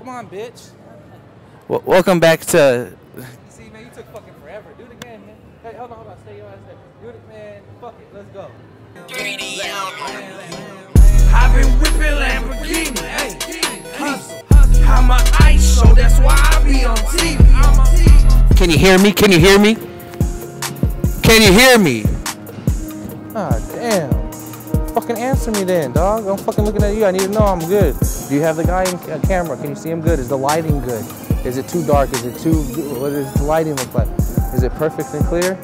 Come on, bitch. W- welcome back to. See, man, you took fucking forever. Do it again, man. Hey, hold on, hold on. Stay your ass there. Do it, man. Fuck it. Let's go. I've been whipping Lamborghini, hey, hustle. I'm a ice show, that's why I be on TV. Can you hear me? Can you hear me? Can you hear me? Ah, damn. Fucking answer me then, dog. I'm fucking looking at you. I need to know I'm good. Do you have the guy in ca- camera? Can you see him good? Is the lighting good? Is it too dark? Is it too? What does the lighting look like? Is it perfect and clear?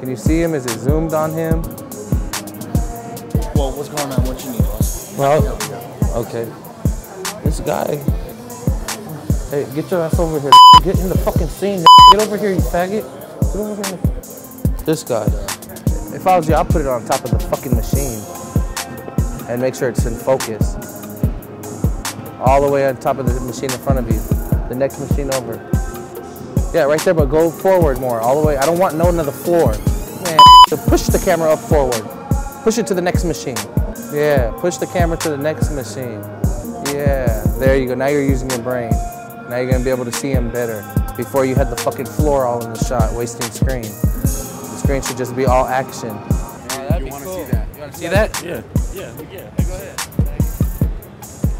Can you see him? Is it zoomed on him? Well, what's going on? What you need, boss? Well, okay. This guy. Hey, get your ass over here. Get in the fucking scene. Get over here, you faggot. Get over here. This guy. If I was you, I'd put it on top of the fucking machine and make sure it's in focus. All the way on top of the machine in front of you. The next machine over. Yeah, right there, but go forward more. All the way. I don't want no to the floor. Man, so push the camera up forward. Push it to the next machine. Yeah, push the camera to the next machine. Yeah, there you go. Now you're using your brain. Now you're gonna be able to see him better. Before you had the fucking floor all in the shot, wasting screen. The screen should just be all action. Yeah, that'd You be wanna cool. see that? You want to see that? Yeah, yeah, yeah. Hey, go ahead.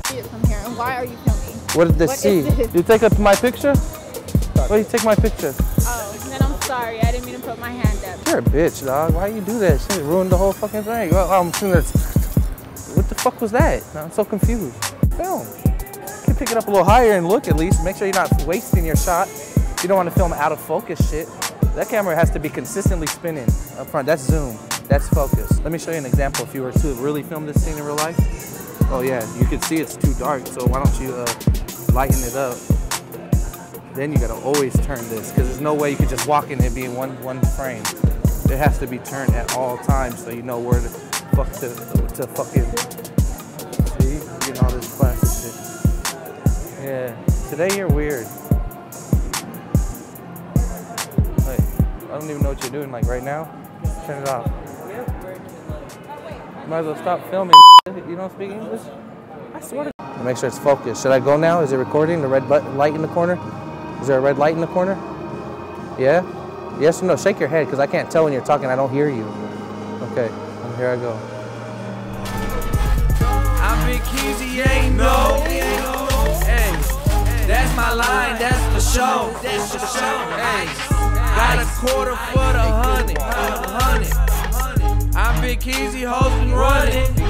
see it from here. And why are you filming? What did they What see? is this? You take up my picture? Why you take my picture? Oh, then I'm sorry. I didn't mean to put my hand up. You're a bitch, dog. Why you do that shit? Ruined the whole fucking thing. Well, I'm assuming that's. What the fuck was that? I'm so confused. Film. You can pick it up a little higher and look at least. Make sure you're not wasting your shot. You don't want to film out of focus shit. That camera has to be consistently spinning up front. That's zoom. That's focus. Let me show you an example. If you were to really film this scene in real life. Oh yeah, you can see it's too dark. So why don't you uh, lighten it up? Then you gotta always turn this because there's no way you could just walk in and be in one one frame. It has to be turned at all times so you know where to fuck to to fucking see getting all this plastic shit. Yeah, today you're weird. I don't even know what you're doing. Like right now, turn it off. Might as well stop filming. You don't speak English? I swear to. Make sure it's focused. Should I go now? Is it recording? The red button, light in the corner. Is there a red light in the corner? Yeah? Yes or no? Shake your head because I can't tell when you're talking. I don't hear you. Okay, and here I go. I'm Big Keezy, ain't no. Hey, that's my line, that's for show. That's for show. Hey, got a quarter for hundred. I'm hoes been running.